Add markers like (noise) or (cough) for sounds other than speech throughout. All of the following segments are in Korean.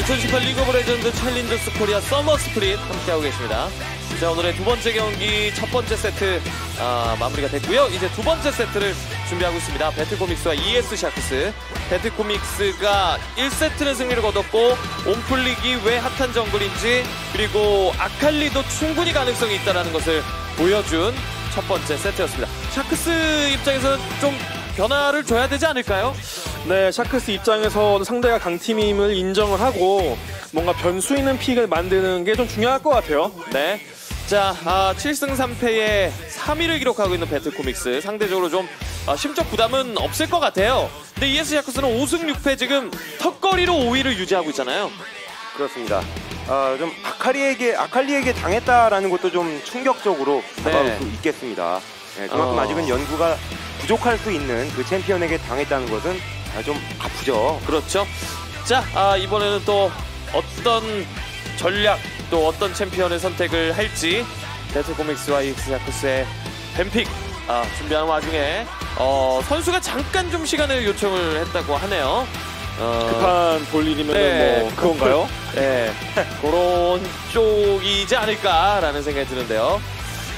2018 리그 오브 레전드 챌린저스 코리아 서머 split 함께하고 계십니다. 자, 오늘의 두 번째 경기 첫 번째 세트 아, 마무리가 됐고요. 이제 두 번째 세트를 준비하고 있습니다. 배틀코믹스와 ES 샤크스. 배틀코믹스가 1세트는 승리를 거뒀고 온플릭이 왜 핫한 정글인지 그리고 아칼리도 충분히 가능성이 있다는 것을 보여준 첫 번째 세트였습니다. 샤크스 입장에서는 좀 변화를 줘야 되지 않을까요? 네, 샤크스 입장에서 상대가 강팀임을 인정을 하고 뭔가 변수 있는 pick을 만드는 게 좀 중요할 것 같아요. 네. 자, 아, 7승 3패에 3위를 기록하고 있는 배틀코믹스. 상대적으로 좀 아, 심적 부담은 없을 것 같아요. 근데 ES 샤크스는 5승 6패 지금 턱걸이로 5위를 유지하고 있잖아요. 그렇습니다. 아, 좀 아칼리에게 아칼리에게 당했다라는 것도 좀 충격적으로 다가올 네. 수 있겠습니다. 네, 그만큼 어. 아직은 연구가 부족할 수 있는 그 챔피언에게 당했다는 것은 아, 좀 아프죠. 그렇죠. 자, 아, 이번에는 또 어떤 전략, 또 어떤 챔피언의 선택을 할지 배틀코믹스와 ES 샤크스의 뱀픽 아, 준비하는 와중에 어, 선수가 잠깐 좀 시간을 요청을 했다고 하네요. 어, 급한 볼 일이면 네. 뭐 그건가요? 네, (laughs) 그런 쪽이지 않을까라는 생각이 드는데요.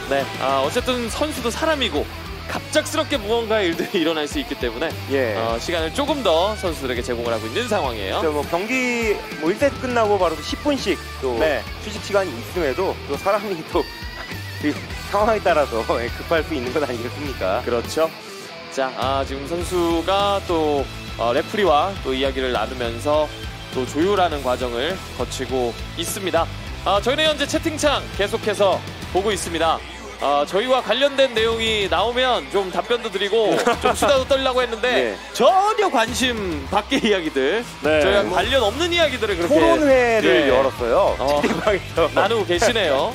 네, 아, 어쨌든 선수도 사람이고 갑작스럽게 무언가의 일들이 (laughs) 일어날 수 있기 때문에 예. 어, 시간을 조금 더 선수들에게 제공을 하고 있는 상황이에요. 저뭐 경기 뭐 1세트 끝나고 바로 10분씩 또 네. 휴식 시간이 있음에도 또 사람이 또 (laughs) 그 상황에 따라서 (laughs) 예, 급할 수 있는 것 아니겠습니까? 그렇죠. 자, 아, 지금 선수가 또 어, 레프리와 또 이야기를 나누면서 또 조율하는 과정을 거치고 있습니다. 아, 저희는 현재 채팅창 계속해서 보고 있습니다. 아, 저희와 관련된 내용이 나오면 좀 답변도 드리고 좀 수다도 떨려고 했는데 (laughs) 네. 전혀 관심 밖의 이야기들 네. 저희가 뭐 관련 없는 이야기들을 그렇게 토론회를 예, 열었어요. 어. 채팅방에서. 나누고 계시네요.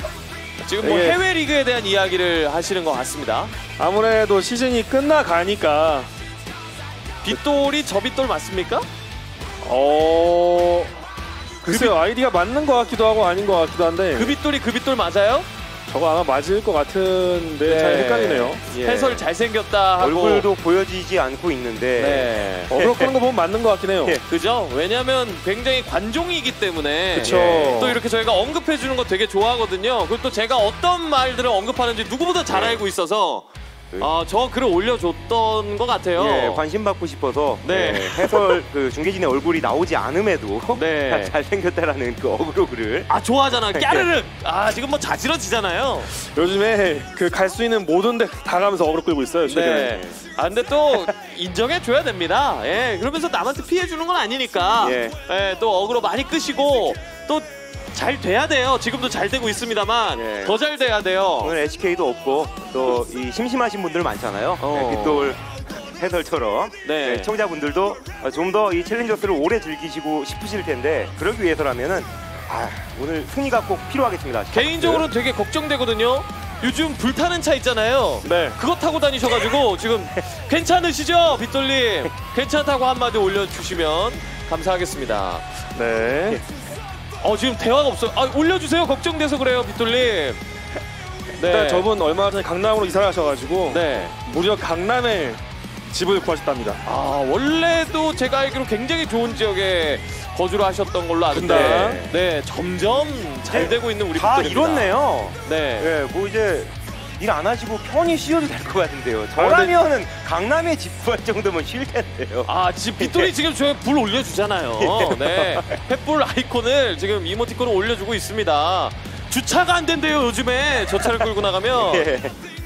지금 뭐 예. 해외 리그에 대한 이야기를 하시는 것 같습니다. 아무래도 시즌이 끝나가니까 빗돌이 저 빗돌 맞습니까? 어 글쎄요 아이디가 맞는 것 같기도 하고 아닌 것 같기도 한데 그 빗돌이 그 빗돌 맞아요? 저거 아마 맞을 것 같은데 잘 네. 헷갈리네요. 예. 해설 잘생겼다 하고 얼굴도 보여지지 않고 있는데 네. 어그로 끄는 거 보면 맞는 것 같긴 해요. 예. 그죠? 왜냐면 굉장히 관종이기 때문에 그쵸. 예. 또 이렇게 저희가 언급해 주는 거 되게 좋아하거든요. 그리고 또 제가 어떤 말들을 언급하는지 누구보다 잘 네. 알고 있어서 네. 아, 저 글을 올려줬던 것 같아요. 예, 관심 받고 싶어서 네. 예, 해설 (laughs) 그 중계진의 얼굴이 나오지 않음에도 네. (laughs) 잘생겼다라는 그 어그로 글을 아 좋아하잖아. 까르륵. 아 지금 뭐 자지러지잖아요. 요즘에 그 갈 수 있는 모든 데 다 가면서 어그로 끌고 있어요. 최근에. 네. 아 근데 또 인정해 줘야 됩니다. 예. 그러면서 남한테 피해 주는 건 아니니까. 예. 예. 또 어그로 많이 끄시고 또 잘 돼야 돼요. 지금도 잘 되고 있습니다만 예. 더 잘 돼야 돼요. 오늘 HK도 없고 또 이 심심하신 분들 많잖아요. 어. 네, 빗돌 해설처럼 네. 네, 청자분들도 좀 더 이 챌린저스를 오래 즐기시고 싶으실 텐데 그러기 위해서라면은 아, 오늘 승리가 꼭 필요하겠습니다. 개인적으로 되게 걱정되거든요. 요즘 불타는 차 있잖아요. 네. 그거 타고 다니셔가지고 지금 (laughs) 괜찮으시죠, 빗돌님? 괜찮다고 한마디 올려주시면 감사하겠습니다. 네. 어 지금 대화가 없어요. 아 올려주세요. 걱정돼서 그래요, 빗돌님. (laughs) 네. 일단 저분 얼마 전에 강남으로 이사를 하셔가지고 네. 무려 강남에 집을 구하셨답니다. 아 원래도 제가 알기로 굉장히 좋은 지역에 거주를 하셨던 걸로 아는데, 분당. 네 점점 잘 네, 되고 있는 우리 다 빗돌입니다. 이렇네요. 네. 예, 뭐 이제 일 안 하시고 편히 쉬어도 될 것 같은데요. 아, 저라면은 강남에 집 구할 정도면 쉴 텐데요. 아, 지금 빗돌이 지금 저에 불 올려주잖아요. 네. 횃불 아이콘을 지금 이모티콘을 올려주고 있습니다. 주차가 안 된대요, 요즘에. 저 차를 끌고 나가면. 예.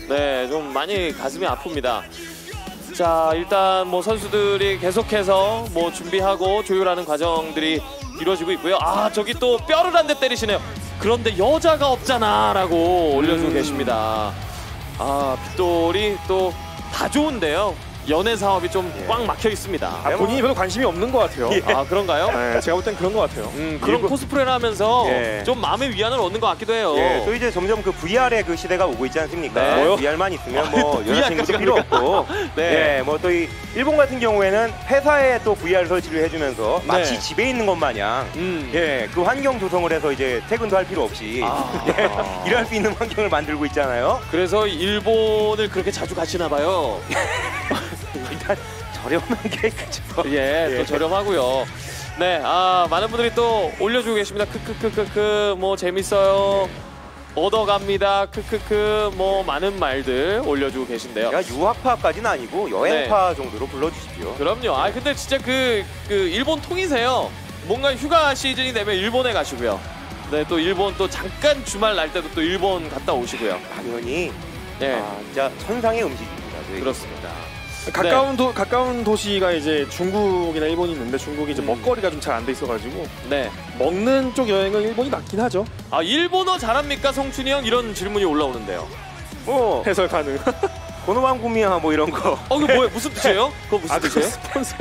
네, 좀 많이 가슴이 아픕니다. 자, 일단 뭐 선수들이 계속해서 뭐 준비하고 조율하는 과정들이 이루어지고 있고요. 아, 저기 또 뼈를 한 대 때리시네요. 그런데 여자가 없잖아 라고 올려주고 음. 계십니다. 아, 빗돌이 또 다 좋은데요. 연애 사업이 좀 예. 꽉 막혀 있습니다. 아, 본인이 별로 관심이 없는 것 같아요. 아, 그런가요? 네, 제가 볼 땐 그런 것 같아요. 음, 그런 일부- 코스프레를 하면서 예. 좀 마음의 위안을 얻는 것 같기도 해요. 예, 또 이제 점점 그 VR의 그 시대가 오고 있지 않습니까? 네. 뭐요? VR만 있으면 뭐 (laughs) VR 까지 여자친구도 필요? 없고. (laughs) 네. 예, 뭐 또 이 일본 같은 경우에는 회사에 또 VR 설치를 해주면서 마치 네. 집에 있는 것 마냥 음. 예, 그 환경 조성을 해서 이제 퇴근도 할 필요 없이 아. (laughs) 예, 일할 수 있는 환경을 만들고 있잖아요. 그래서 일본을 그렇게 자주 가시나 봐요. 일단 (laughs) 저렴한 게 그죠. 예, 예. 또 저렴하고요. 네, 아 많은 분들이 또 올려주고 계십니다. 크크크크크 뭐 재밌어요. 얻어갑니다. 크크크 뭐 많은 말들 올려주고 계신데요. 제가 유학파까지는 아니고 여행파 정도로 불러주십시오. 그럼요. 아 근데 진짜 그, 그 일본 통이세요. 뭔가 휴가 시즌이 되면 일본에 가시고요. 네, 또 일본 또 잠깐 주말 날 때도 또 일본 갔다 오시고요. 라면이 네, 아, 진짜 천상의 음식입니다. 저희. 그렇습니다. 가까운 도 가까운 도시가 이제 중국이나 일본이 있는데 중국이 이제 음. 먹거리가 좀 잘 안 돼 있어가지고 네. 먹는 쪽 여행은 일본이 낫긴 하죠. 아 일본어 잘합니까 성춘이 형 이런 질문이 올라오는데요. 뭐 해설 가능. (laughs) 고노만 구미야 뭐 이런 거어 이거 뭐예요? 무슨 뜻이에요? 그거 무슨 아, 그 뜻이에요? 스폰서.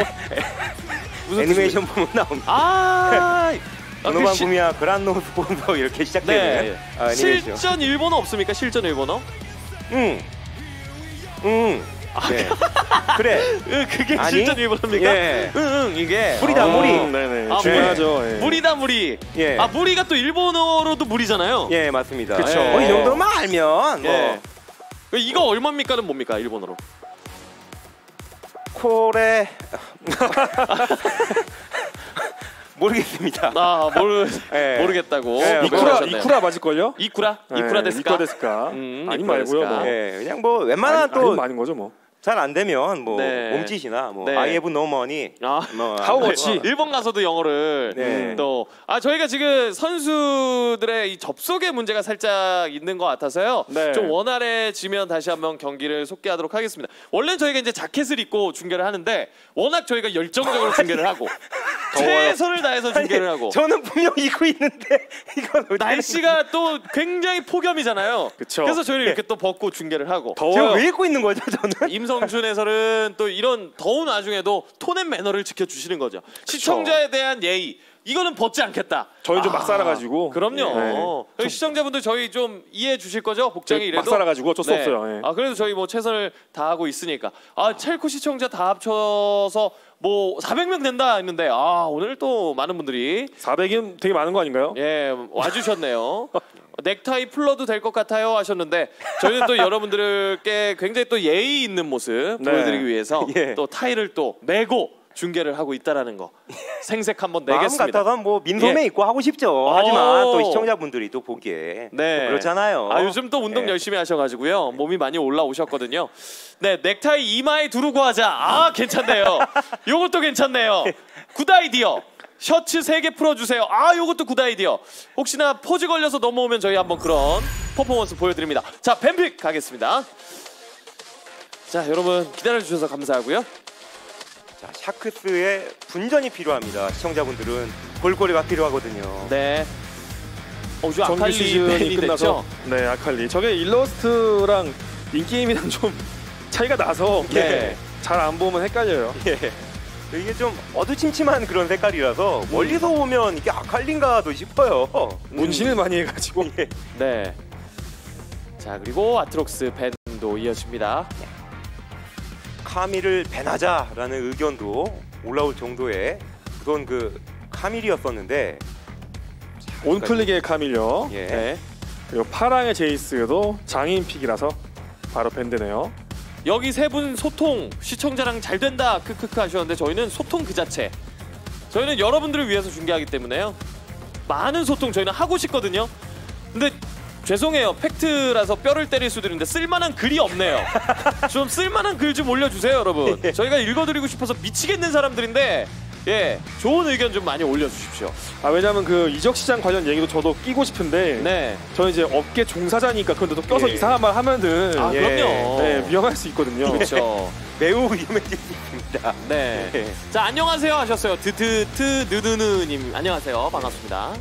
(laughs) 무슨 애니메이션 보면 나옵니다. 아, 아, (laughs) 그 고노만 시- 구미야 그란노 스폰서 이렇게 시작되는 네. 아. 실전 일본어 없습니까? 실전 일본어? 응. 응. 네. 그래. 으, 그게 아니, 실전 일본어입니까? 예. 응, 응, 이게. 물이다, 어. 물이. 네네. 아, 중요하죠. 예. 물이다 물이. 예. 아 물이가 또 일본어로도 물이잖아요. 예, 맞습니다. 그쵸. 어, 이 정도만 알면 뭐 예. 그 이거 얼마입니까는 뭡니까 일본어로? 코레 (laughs) 모르겠습니다. 아 모르 예. 모르겠다고. 예, 이쿠라. 이쿠라 맞을걸요? 이쿠라 이쿠라 네, 데스까? 이쿠라 데스까? 음, 아니 이쿠라 말고요. 뭐. 예, 그냥 뭐 웬만한 아니, 또 아닌 거죠 뭐. 잘 안 되면 뭐 네. 몸짓이나 뭐 네. I have no money 아. 뭐 (laughs) How 뭐, much? 일본 가서도 영어를 네. 또아 저희가 지금 선수들의 이 접속에 문제가 살짝 있는 것 같아서요. 네. 좀 원활해지면 다시 한번 경기를 속개하도록 하겠습니다. 원래 는 저희가 이제 자켓을 입고 중계를 하는데 워낙 저희가 열정적으로 중계를 하고 (laughs) 최선을 다해서 중계를 하고 저는 분명 이고 있는데 (laughs) 이건 날씨가 또 굉장히 폭염이잖아요. 그쵸. 그래서 저희는 이렇게 또 벗고 중계를 하고 제가 더워요. 왜 입고 있는 거죠, 저는? 임성춘 해설은 또 이런 더운 와중에도 톤앤 매너를 지켜주시는 거죠. 시청자에 대한 예의 이거는 벗지 않겠다. 저희 좀막 살아가지고. 그럼요. 네. 여기 시청자분들 저희 좀 이해해 주실 거죠? 복장이 네, 이래도 막 살아가지고 어쩔 수 없어요, 예. 아 그래도 저희 뭐 최선을 다하고 있으니까. 아 첼코 시청자 다 합쳐서 뭐 400명 된다 했는데 아 오늘 또 많은 분들이 400은 되게 많은 거 아닌가요? 예 와주셨네요. (laughs) 넥타이 풀러도 될 것 같아요 하셨는데 저희는 또 (laughs) 여러분들께 굉장히 또 예의 있는 모습 네. 보여드리기 위해서 (laughs) 예. 또 타이를 또 메고 중계를 하고 있다라는 거 생색 한번 마음 내겠습니다. 같아서 뭐 민소매 예. 입고 하고 싶죠. 하지만 오. 또 시청자분들이 또 보기에 네. 또 그렇잖아요. 아 요즘 또 운동 예. 열심히 하셔가지고요 몸이 많이 올라오셨거든요. 네 넥타이 이마에 두르고 하자. 아 괜찮네요. (laughs) 요것도 괜찮네요. good idea. 셔츠 세개 풀어주세요. 아 요것도 good idea. 혹시나 pause 걸려서 넘어오면 저희 한번 그런 퍼포먼스 보여드립니다. 자 ban pick 가겠습니다. 자 여러분 기다려주셔서 감사하고요. 자, 샤크스의 분전이 필요합니다. 시청자분들은 볼거리가 필요하거든요. 네. 어, 요즘 정규 아칼리 시즌이 ban이 끝나서? 네 아칼리 저게 일러스트랑 인게임이랑 좀 (laughs) 차이가 나서 네. 잘 안 보면 헷갈려요. 예. 이게 좀 어두침침한 그런 색깔이라서 멀리서 보면 이게 아칼린가도 싶어요. 문신을 많이 해가지고 예. 네. 자 그리고 아트록스 밴도 이어집니다. 카밀을 배나자라는 의견도 올라올 정도의 그런 그 카밀이었었는데 온클릭의 카밀려 예. 네. 그리고 파랑의 제이스도 장인 픽이라서 바로 밴드네요. 여기 세 분 소통 시청자랑 잘 된다 크크크 하셨는데 저희는 소통 그 자체. 저희는 여러분들을 위해서 중계하기 때문에요. 많은 소통 저희는 하고 싶거든요. 근데 죄송해요. 팩트라서 뼈를 때릴 수도 있는데 쓸만한 글이 없네요. (laughs) 좀 쓸만한 글 좀 올려주세요, 여러분. 저희가 읽어드리고 싶어서 미치겠는 사람들인데 예 좋은 의견 좀 많이 올려주십시오. 아 왜냐면 그 이적 시장 관련 얘기도 저도 끼고 싶은데 네. 저는 이제 업계 종사자니까 그런데 또 껴서 예. 이상한 말 하면은 아 예. 그럼요. 네, 위험할 수 있거든요. 그렇죠. 매우 위험해질 수 있습니다. 네. 예. 자 안녕하세요 하셨어요. 드드트 느느느님 안녕하세요. 반갑습니다.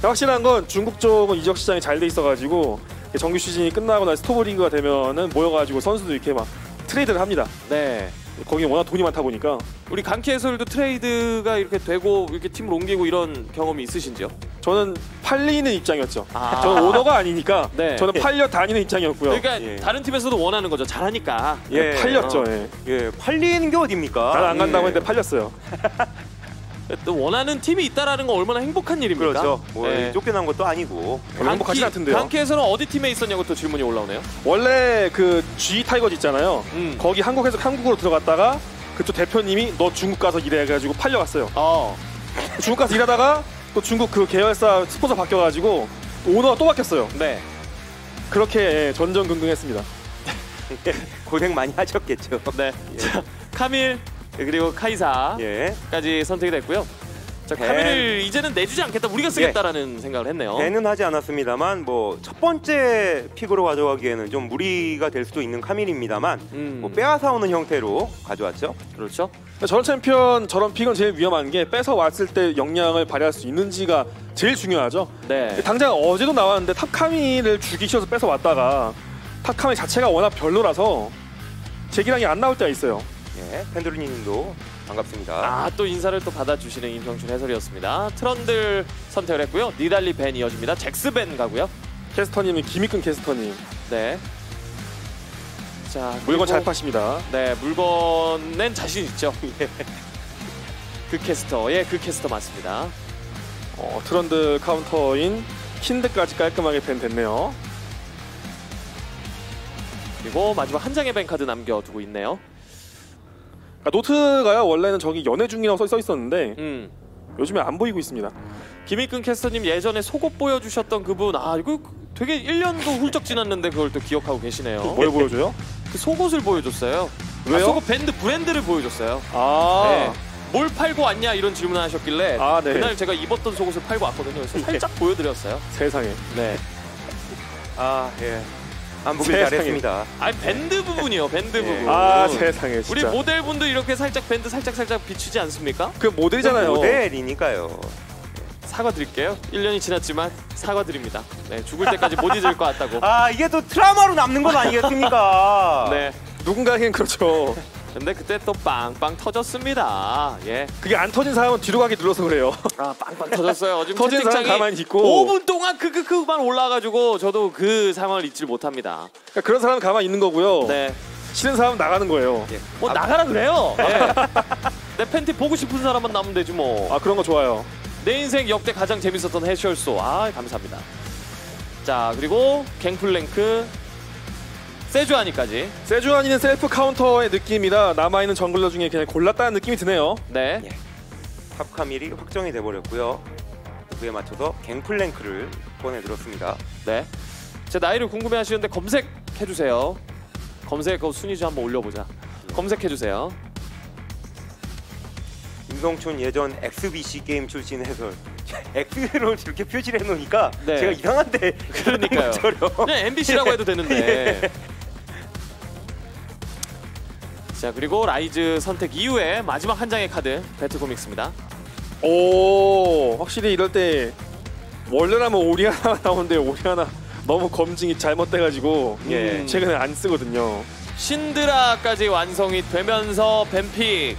확실한 건 중국 쪽은 이적 시장이 잘 돼 있어가지고 정규 시즌이 끝나고 나 스토브 리그가 되면은 모여가지고 선수들 이렇게 막 트레이드를 합니다. 네. 거기 워낙 돈이 많다 보니까 우리 강퀴 해설도 트레이드가 이렇게 되고 이렇게 팀을 옮기고 이런 경험이 있으신지요? 저는 팔리는 입장이었죠. 아. 저는 오너가 아니니까 네. 저는 팔려 다니는 입장이었고요. 그러니까 예. 다른 팀에서도 원하는 거죠. 잘하니까. 예. 팔렸죠. 어. 예. 예, 팔리는 게 어딥니까? 나는 안 간다고 예. 했는데 팔렸어요. (laughs) (laughs) 또 원하는 팀이 있다라는 건 얼마나 행복한 일입니까? 그렇죠. 뭐 네. 쫓겨난 것도 아니고. 별로 행복하지 않던데요. 강퀴 해설은 어디 팀에 있었냐고 또 질문이 올라오네요. 원래 그 G 타이거즈 있잖아요. 음. 거기 한국에서 한국으로 들어갔다가 그쪽 대표님이 너 중국 가서 일해 가지고 팔려갔어요. 어. 중국 가서 일하다가 또 중국 그 계열사 스폰서 바뀌어가지고 또 오너가 또 바뀌었어요. 네. 그렇게 예, 전전긍긍했습니다. (laughs) 고생 많이 하셨겠죠. 네. 자, 카밀 그리고 카이사까지 예. 선택이 됐고요. 자, 벤. 카밀을 이제는 내주지 않겠다. 우리가 쓰겠다라는 생각을 했네요. 배는 하지 않았습니다만 뭐 첫 번째 픽으로 가져가기에는 좀 무리가 될 수도 있는 카밀입니다만 음, 뭐 빼앗아 오는 형태로 가져왔죠. 그렇죠. 저런 챔피언 저런 pick은 제일 위험한 게 뺏어 왔을 때 역량을 발휘할 수 있는지가 제일 중요하죠. 네. 당장 어제도 나왔는데 top 카밀을 주기 싫어서 뺏어 왔다가 top 카밀 자체가 워낙 별로라서 제기량이 안 나올 때가 있어요. 예. 펜드루님도 반갑습니다. 아, 또 인사를 또 받아주시는 임성춘 해설이었습니다. 트런들 선택을 했고요. 니달리 ban 이어집니다. 잭스 ban 가고요. 캐스터님은 김익근 캐스터님 네. 자, 물건 그리고- 잘 파십니다. 네, 물건엔 자신 있죠. (laughs) 예. 그 캐스터, 예, 그 캐스터 맞습니다. 어, 트런들 카운터인 킨드까지 깔끔하게 ban 됐네요. 그리고 마지막 한 장의 ban 카드 남겨두고 있네요. 그러니까 노트가요 원래는 저기 연애 중이라고 써, 써 있었는데 음. 요즘에 안 보이고 있습니다. 김익근 캐스터님 예전에 속옷 보여주셨던 그분, 아 이거 되게 1년도 훌쩍 지났는데 그걸 또 기억하고 계시네요. 뭘 보여줘요? 그 속옷을 보여줬어요. 왜요? 아, 속옷 밴드 브랜드를 보여줬어요. 아, 네. 뭘 팔고 왔냐 이런 질문을 하셨길래 아, 네. 그날 제가 입었던 속옷을 팔고 왔거든요. 그래서 살짝 보여드렸어요. 세상에. 네. 아 예. 안 보길 세상에. 잘했습니다. 아 밴드 부분이요. 밴드 예. 부분. 아 세상에 우리 진짜. 모델분도 이렇게 살짝 밴드 살짝 살짝 비추지 않습니까? 그 모델이잖아요. 모델이니까요. 사과드릴게요. 1년이 지났지만 사과드립니다. 네, 죽을 때까지 못 잊을 것 같다고. 아 이게 또 트라우마로 남는 건 아니겠습니까? (laughs) 네. 누군가에겐 그렇죠. 근데 그때 또 빵빵 터졌습니다. 예. 그게 안 터진 사람은 뒤로 가기 눌러서 그래요. 아 빵빵 터졌어요. 지금 (laughs) 터진 사람 가만히 있고 5분 동안 크크크만 올라가지고 저도 그 상황을 잊질 못합니다. 그러니까 그런 사람은 가만히 있는 거고요. 네. 싫은 사람은 나가는 거예요. 예. 뭐 아, 나가라 그래요. 예. 내 팬티 보고 싶은 사람만 나면 되지 뭐. 아 그런 거 좋아요. 내 인생 역대 가장 재밌었던 해설쇼. 아 감사합니다. 자 그리고 갱플랭크 세주아니까지. 세주아니는 셀프 카운터의 느낌이라 남아있는 jungler 중에 그냥 골랐다는 느낌이 드네요. 네. 예. top 카밀이 확정이 돼버렸고요. 그에 맞춰서 갱플랭크를 꺼내들었습니다. 네. 제 나이를 궁금해하시는데 검색해 주세요. 검색 그 순위 좀 한번 올려보자. 검색해 주세요. 임성춘 예전 XBC 게임 출신 해설 (laughs) X로 이렇게 표시를 해놓으니까 네. 제가 이상한데 그러니까요. (laughs) 그냥 MBC라고 해도 되는데. (laughs) 자 그리고 라이즈 선택 이후에 마지막 한 장의 카드 배틀코믹스입니다. 오 확실히 이럴 때 원래라면 오리아나 (laughs) 나오는데 오리아나 너무 검증이 잘못돼가지고 예. 음, 최근에 안 쓰거든요. 신드라까지 완성이 되면서 ban pick.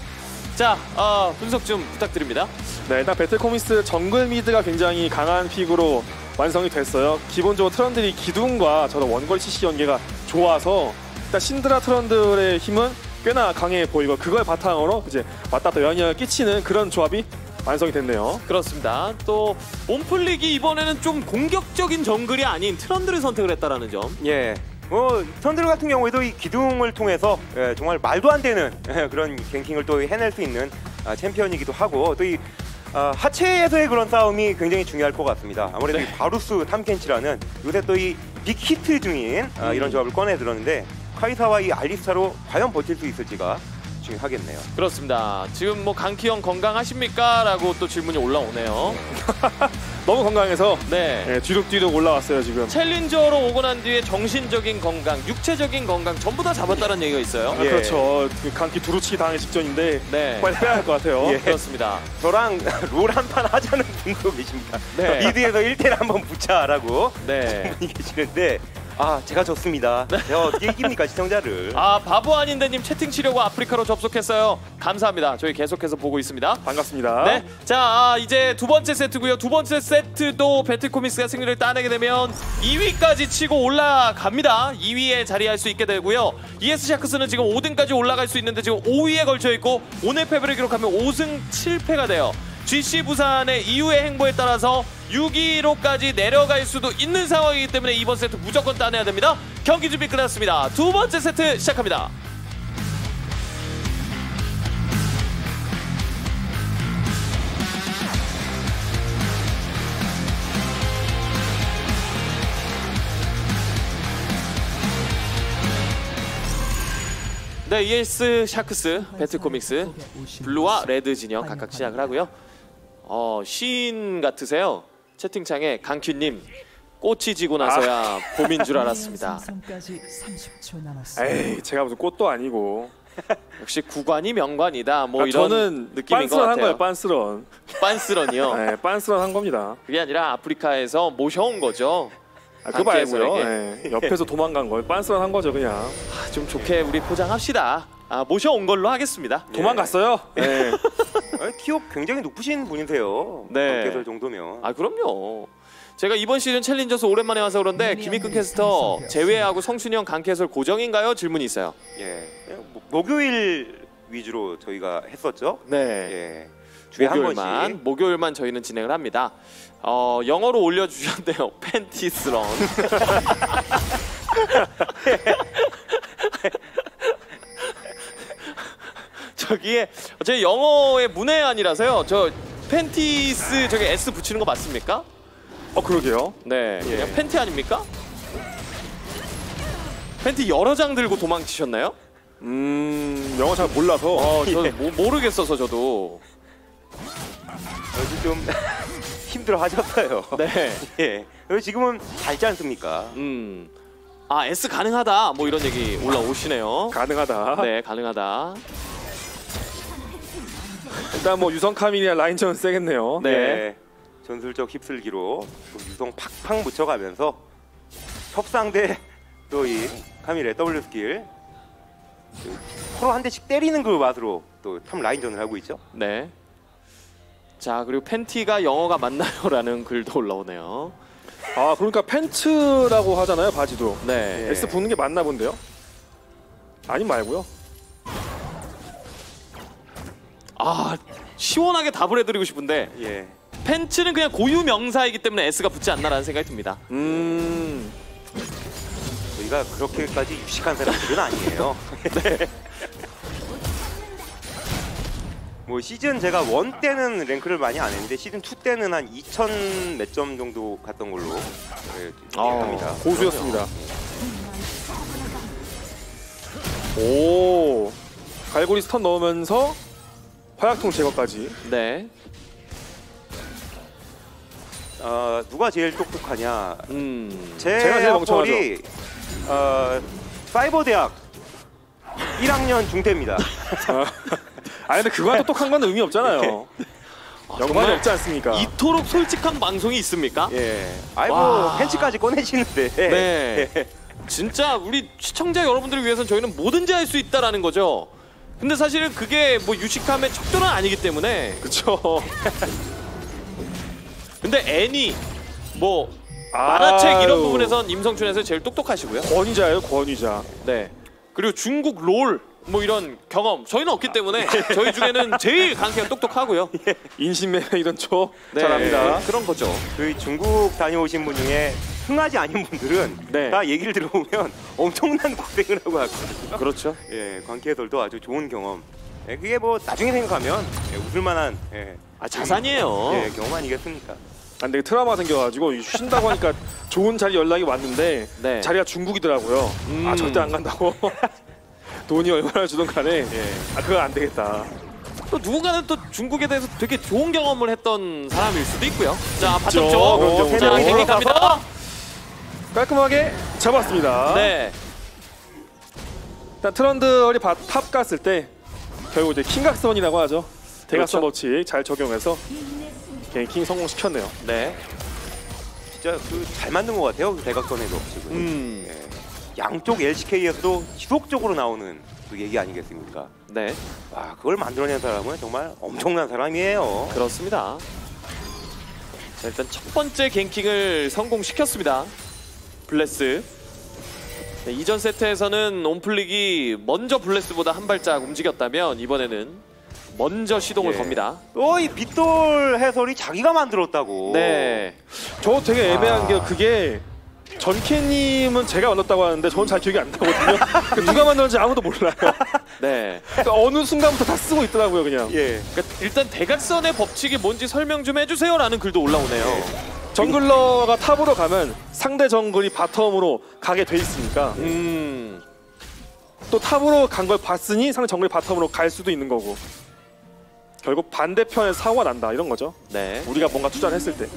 자 어, 분석 좀 부탁드립니다. 네, 일단 배틀코미스 정글 mid가 굉장히 강한 pick으로 완성이 됐어요. 기본적으로 트런들이 기둥과 저런 원거리 CC 연계가 좋아서 일단 신드라 트런들의 힘은 꽤나 강해 보이고 그걸 바탕으로 이제 왔다 갔다 영향을 끼치는 그런 조합이 완성이 됐네요. 그렇습니다. 또 옴플릭이 이번에는 좀 공격적인 정글이 아닌 트런들을 선택을 했다라는 점. 예. 뭐 트런들 같은 경우에도 이 기둥을 통해서 예, 정말 말도 안 되는 (laughs) 예, 그런 ganking을 또 해낼 수 있는 아, 챔피언이기도 하고 또이 아, 하체에서의 그런 싸움이 굉장히 중요할 것 같습니다. 아무래도 네. 이 바루스 탐켄치라는 요새 또 이 big hit 중인 아, 이런 조합을 꺼내 들었는데 카이사와 이 알리스타로 과연 버틸 수 있을지가 중요하겠네요. 그렇습니다. 지금 뭐 강퀴형 건강하십니까? 라고 또 질문이 올라오네요. (laughs) 너무 건강해서 네. 예, 뒤룩뒤룩 올라왔어요 지금. 챌린저로 오고 난 뒤에 정신적인 건강, 육체적인 건강 전부 다 잡았다는 얘기가 있어요. 아, 예. 그렇죠. 그 강퀴 두루치기 당하기 직전인데 네. 빨리 빼야 할 것 같아요. (laughs) 예. 그렇습니다. 저랑 (laughs) 롤 한 판 하자는 분도 계십니다. 네. mid에서 1대1 한번 붙자라고 네. 분이 계시는데 아 제가 졌습니다. 제가 어떻게 이깁니까 시청자를? 아 바보 아닌데님 채팅 치려고 아프리카로 접속했어요. 감사합니다. 저희 계속해서 보고 있습니다. 반갑습니다. 네, 자 아, 이제 두 번째 세트고요. 두 번째 세트도 배틀코믹스가 승리를 따내게 되면 2위까지 치고 올라갑니다. 2위에 자리할 수 있게 되고요. ES 샤크스는 지금 5등까지 올라갈 수 있는데 지금 5위에 걸쳐 있고 오늘 패배를 기록하면 5승 7패가 돼요. GC 부산의 이후의 행보에 따라서 6위로까지 내려갈 수도 있는 상황이기 때문에 이번 세트 무조건 따내야 됩니다. 경기 준비 끝났습니다. 두 번째 세트 시작합니다. 네, ES 샤크스, 배틀코믹스, 블루와 레드 진영 각각 시작을 하고요. 어, 시인 같으세요. 채팅창에 강퀴님 꽃이 지고 나서야 봄인 줄 (laughs) 알았습니다. 생성까지 30초 남았습니다. 에이 제가 무슨 꽃도 아니고 (laughs) 역시 구관이 명관이다. 뭐 아, 이런 저는 느낌인 것 빤스런 한 같아요. 거예요 빤스런 빤스런이요. (laughs) 네 빤스런 한 겁니다 그게 아니라 아프리카에서 모셔온 거죠. 아, 그거 말고요 관계에서에게. 네, 옆에서 도망간 거예요 빤스런 한 거죠 그냥 아, 좀 좋게 우리 포장합시다. 아, 모셔온 걸로 하겠습니다. 도망갔어요 네. 아, 티오 굉장히 높으신 분이세요. 네. 관계설 정도면. 아 그럼요. 제가 이번 시즌 챌린저스 오랜만에 와서 그런데 김익근 캐스터 제외하고 성순영 강캐설 고정인가요? 질문이 있어요. 예. 뭐- 목요일 위주로 저희가 했었죠. 네. 예. 주에 한 목요일만 번씩. 목요일만 저희는 진행을 합니다. 어, 영어로 올려주셨네요. (laughs) 팬티스런. (laughs) (laughs) 저기에 제 영어의 문외한이라서요. 저 팬티스 저기 S 붙이는 거 맞습니까? 어 그러게요 네, 그냥 예. 팬티 아닙니까? 팬티 여러 장 들고 도망치셨나요? 음 영어 잘 몰라서 어, (laughs) 저 모, 모르겠어서 저도. 요즘 좀 (laughs) 힘들어 하셨어요. 네. (laughs) 예. 그리고 지금은 닳지 않습니까? 음. 아, S 가능하다. 뭐 이런 얘기 올라오시네요. 가능하다 네, 가능하다. 일단 뭐 유성 카밀이나 라인전 세겠네요 네. 예. 전술적 휩쓸기로 또 유성 팍팍 묻혀가면서 협상대 또 이 카밀의 W skill 그 서로 한 대씩 때리는 그 맛으로 또 top 라인전을 하고 있죠. 네. 자, 그리고 팬티가 영어가 맞나요라는 글도 올라오네요. 아 그러니까 팬츠라고 하잖아요 바지도 네. 예. S 붙는 게 맞나 본데요 아니 말고요 아, 시원하게 답을 해 드리고 싶은데 예. 팬츠는 그냥 고유 명사이기 때문에 S가 붙지 않나라는 생각이 듭니다. 음 저희가 그렇게까지 유식한 사람들은 아니에요. (laughs) 뭐 시즌 제가 원 때는 랭크를 많이 안 했는데 시즌 2 때는 한 2천 몇 점 정도 갔던 걸로 네, 아, 합니다. 고수였습니다 오 갈고리 스턴 넣으면서 화약통 제거까지 네. 어, 누가 제일 똑똑하냐? 음. 제 제가 제일 멍청하죠. 학벌이 어, 사이버 대학 1학년 중대입니다. (laughs) 아 근데 그거와 똑똑한 건 의미 없잖아요 연관이 정말 없지 않습니까 이토록 솔직한 방송이 있습니까? 예. 아이고 와. 팬츠까지 꺼내시는데. 네. 진짜 우리 시청자 여러분들을 위해서는 저희는 뭐든지 할 수 있다라는 거죠. 근데 사실은 그게 뭐 유식함의 척도는 아니기 때문에 그쵸 (laughs) 근데 애니 뭐. 만화책 이런 부분에선 임성춘에서 제일 똑똑하시고요. 권위자예요 권위자 네. 그리고 중국 롤 뭐 이런 경험 저희는 없기 때문에 저희 중에는 (laughs) 제일 강태가 똑똑하고요. 인신매매 이런 쪽 네. 잘합니다 그런 거죠. 그 중국 다녀오신 분 중에 흥하지 않은 분들은 네. 다 얘기를 들어보면 (laughs) 엄청난 고생을 하고 왔거든요. 그렇죠. 예, 해설도 아주 좋은 경험. 예, 그게 뭐 나중에 생각하면 예, 웃을 만한 예, 아 자산이에요. 예, 경험 아니겠습니까? 안 되게 트라우마 생겨가지고 쉰다고 하니까 (laughs) 좋은 자리 연락이 왔는데 네. 자리가 중국이더라고요 음. 아 절대 안 간다고 (laughs) 돈이 얼마나 주던 간에 예. 아 그거 안 되겠다 또 누군가는 또 중국에 대해서 되게 좋은 경험을 했던 사람일 수도 있고요. 자, bottom. 쪽. 자. 경기 갑니다. 깔끔하게 잡았습니다 네. 일단 트런들이 바- top 갔을 때 결국 이제 킹각선이라고 하죠 대각선 그렇죠. 법칙 잘 적용해서 gank 성공시켰네요 네. 진짜 그 잘 만든 것 같아요. 그 대각선에도 지금. 음. 예. 양쪽 LCK에서도 지속적으로 나오는 그 얘기 아니겠습니까? 네. 와, 그걸 만들어낸 사람은 정말 엄청난 사람이에요. 그렇습니다. 자, 일단 첫 번째 갱킹을 성공시켰습니다. 블레스. 네, 이전 세트에서는 온플릭이 먼저 블레스보다 한 발짝 움직였다면 이번에는 먼저 시동을 예. 겁니다. 또이 빗돌 해설이 자기가 만들었다고. 네. 저 되게 애매한 아. 게 그게 전캐님은 제가 만들었다고 하는데 저는 잘 기억이 안 나거든요 (laughs) 그 누가 만들었는지 아무도 몰라요 (laughs) 네. 그러니까 어느 순간부터 다 쓰고 있더라고요 그냥 예. 그러니까 일단 대각선의 법칙이 뭔지 설명 좀 해주세요라는 글도 올라오네요. jungler가 top으로 가면 상대 정글이 bottom으로 가게 돼 있으니까 음. 또 top으로 간 걸 봤으니 상대 정글이 bottom으로 갈 수도 있는 거고 결국 반대편에 사고가 난다 이런 거죠. 네. 우리가 뭔가 투자를 했을 때.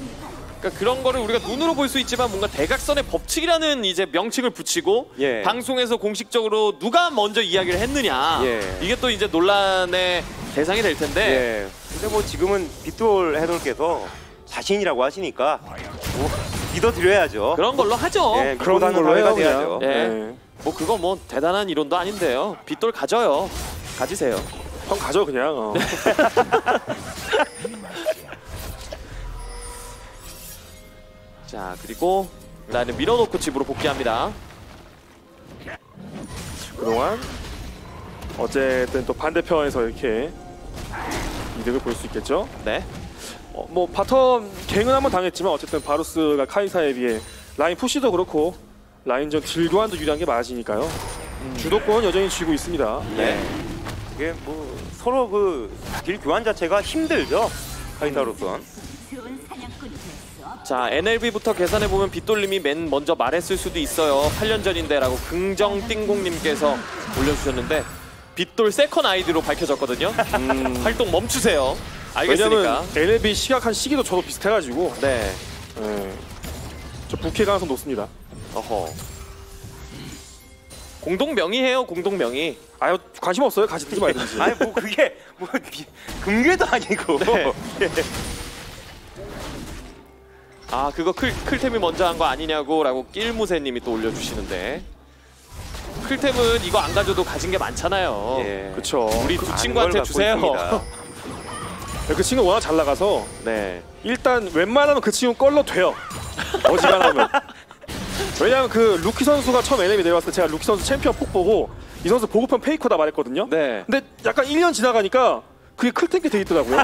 그러니까 그런 거를 우리가 눈으로 볼 수 있지만 뭔가 대각선의 법칙이라는 이제 명칭을 붙이고 예. 방송에서 공식적으로 누가 먼저 이야기를 했느냐 예. 이게 또 이제 논란의 대상이 될 텐데 예. 근데 뭐 지금은 빗돌 해돌께서 자신이라고 하시니까 뭐 믿어드려야죠. 그런 걸로 하죠. 예, 그런 걸로 그냥. 돼야죠. 예. 네. 뭐 그거 뭐 대단한 이론도 아닌데요. 빗돌 가져요. 가지세요. 형 가져 그냥. 어. (laughs) 자 그리고 라인을 밀어놓고 집으로 복귀합니다. 그동안 어쨌든 또 반대편에서 이렇게 이득을 볼 수 있겠죠. 네. 어, 뭐 bottom gank은 한번 당했지만 어쨌든 바루스가 카이사에 비해 라인 push도 그렇고 라인전 deal 교환도 유리한 게 맞으니까요. 주도권은 여전히 쥐고 있습니다. 네. 이게 뭐 서로 그 deal 교환 자체가 힘들죠. 카이사로선. 자 NLB부터 계산해 보면 빗돌님이 맨 먼저 말했을 수도 있어요. 8년 전인데 라고 긍정 띵공님께서 올려주셨는데 빗돌 second 아이디로 밝혀졌거든요. 음, 활동 멈추세요. 알겠으니까. 왜냐면 NLB 시작한 시기도 저도 비슷해가지고 네. 예. 저 부캐 가능성 높습니다. 어허. 공동 명의해요. 공동 명의. 아유 관심 없어요. 같이 뜨지 말든지. (laughs) 아니 뭐 그게 뭐 비- 금괴도 아니고. 네. (laughs) 아 그거 클, 클템이 먼저 한 거 아니냐고라고 낄무새님이 또 올려주시는데 클템은 이거 안 가져도 가진 게 많잖아요. 예. 그렇죠. 우리 두 친구한테 주세요. (laughs) 있습니다. 그 친구 워낙 잘 나가서 네. 일단 웬만하면 그 친구 걸로 돼요. 어지간하면. (laughs) 왜냐면 그 루키 선수가 처음 NM이 내려왔을 때 제가 루키 선수 챔피언 폭 보고 이 선수 보급형 페이커다 말했거든요. 네. 근데 약간 1년 지나가니까 그게 클탱크 돼 있더라고요.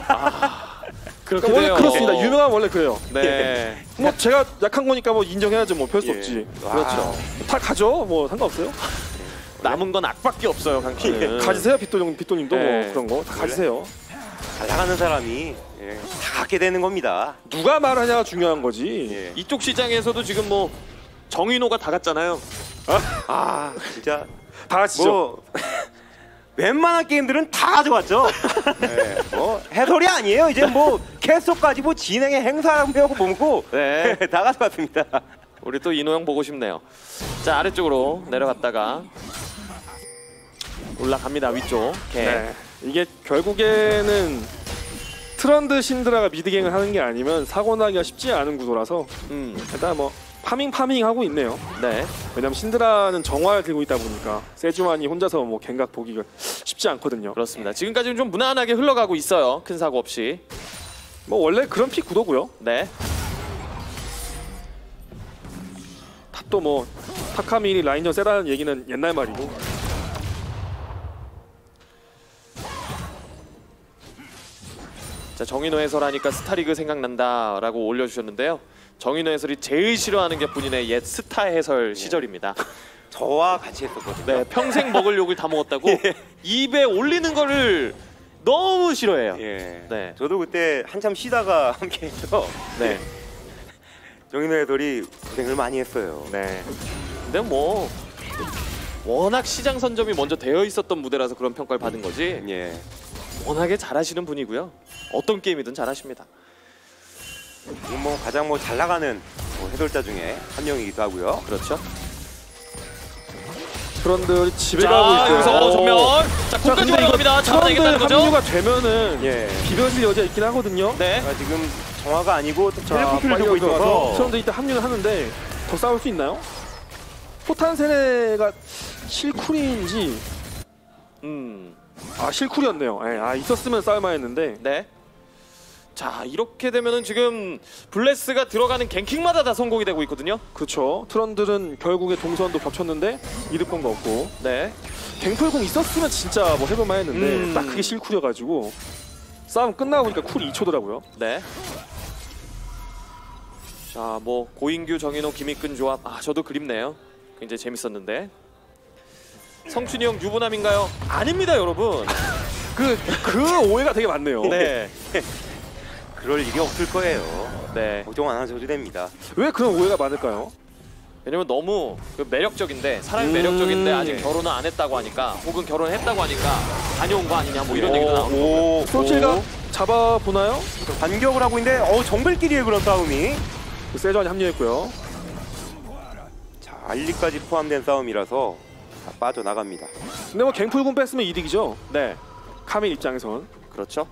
그렇게 그러니까 원래 돼요. 그렇습니다. 유명한 원래 그래요. 네. 뭐 제가 약한 거니까 뭐 인정해야죠. 뭐별 수 예. 없지. 그렇죠. 다 가죠. 뭐 상관없어요. 남은 건 악밖에 없어요, 강키는. 가지세요, 빗돌님, 빗돌님도 네. 뭐 그런 거 다 가지세요. 잘 나가는 사람이 예, 다 갖게 되는 겁니다. 누가 말하냐가 중요한 거지. 예. 이쪽 시장에서도 지금 뭐 정인호가 다 갔잖아요. 아 진짜 다 가지죠. 뭐 웬만한 게임들은 다 가져왔죠. 예, (laughs) 뭐 해설이 아니에요. 이제 뭐 캐스터까지 뭐 진행의 행사하고 보고 네. (laughs) 다 가져왔습니다. 우리 또 인호 형 보고 싶네요. 자 아래쪽으로 내려갔다가 올라갑니다 위쪽. 개. 네. 이게 결국에는 트런드 신드라가 미드갱을 하는 게 아니면 사고 나기가 쉽지 않은 구도라서 음. 일단 뭐 farming farming 하고 있네요. 네. 왜냐면 신드라는 정화를 들고 있다 보니까 세주아니 혼자서 뭐 gank각 보기가 쉽지 않거든요. 그렇습니다. 지금까지는 좀 무난하게 흘러가고 있어요. 큰 사고 없이. 뭐 원래 그런 pick 구도고요. 네. top도 뭐 top 카밀이 라인전 세다는 얘기는 옛날 말이고 자 정인호 해설하니까 스타리그 생각난다라고 올려주셨는데요. 정인호 해설이 제일 싫어하는 게 본인의 옛 스타 해설 시절입니다. 저와 같이 했었거든요. 네, 평생 먹을 욕을 다 먹었다고 (laughs) 입에 올리는 거를 너무 싫어해요. 예. 네. 저도 그때 한참 쉬다가 (laughs) 함께 해서 네. 정인호 해설이 고생을 많이 했어요. 네. 근데 뭐 워낙 시장 선점이 먼저 되어 있었던 무대라서 그런 평가를 받은 거지. 예. 워낙에 잘하시는 분이고요. 어떤 게임이든 잘하십니다. 지금 뭐 가장 뭐 잘 나가는 뭐 해설자 중에 한 명이기도 하고요. 그렇죠. 트런들이 집에 자, 가고 있어요. 여기서 어, 정면. 자, 자, 공까지 올라갑니다. 잡아내겠다는 트런들 거죠? 합류가 되면은 예. 비벼질 여지가 있긴 하거든요. 네. 아, 지금 정화가 아니고 텔레포트를 들고 있어서 트런들 일단 합류를 하는데 더 싸울 수 있나요? 포탄 세네가 실쿨인지 음. 아 실쿨이었네요. 예, 아 있었으면 싸울만 했는데 네. 자, 이렇게 되면은 지금 블레스가 들어가는 갱킹마다 다 성공이 되고 있거든요. 그렇죠. 트런들은 결국에 동선도 겹쳤는데 이득권가 없고 네. 갱플공 있었으면 진짜 뭐 해볼만 했는데 음. 딱 그게 실쿨이어가지고 싸움 끝나고 보니까 쿨이 2초더라고요. 네. 자, 뭐 고인규, 정인호, 김익근 조합. 아, 저도 그립네요. 굉장히 재밌었는데. 성춘이 형 유부남인가요? 아닙니다, 여러분. (laughs) 그, 그 오해가 되게 많네요. 네. (laughs) 그럴 일이 없을 거예요. 네. 걱정 안 하셔도 됩니다. 왜 그런 오해가 많을까요? 왜냐면 너무 그 매력적인데 사람이 음. 매력적인데 아직 결혼을 안 했다고 하니까 혹은 결혼했다고 하니까 다녀온 거 아니냐 뭐 이런 얘기도 나오고 오, 솔킬가 오. 잡아보나요? 반격을 하고 있는데 어 정글끼리의 그런 싸움이 그 세조안이 합류했고요. 자 알리까지 포함된 싸움이라서 다 빠져나갑니다. 근데 뭐 갱풀군 뺐으면 이득이죠. 네. 카밀 입장에선 그렇죠.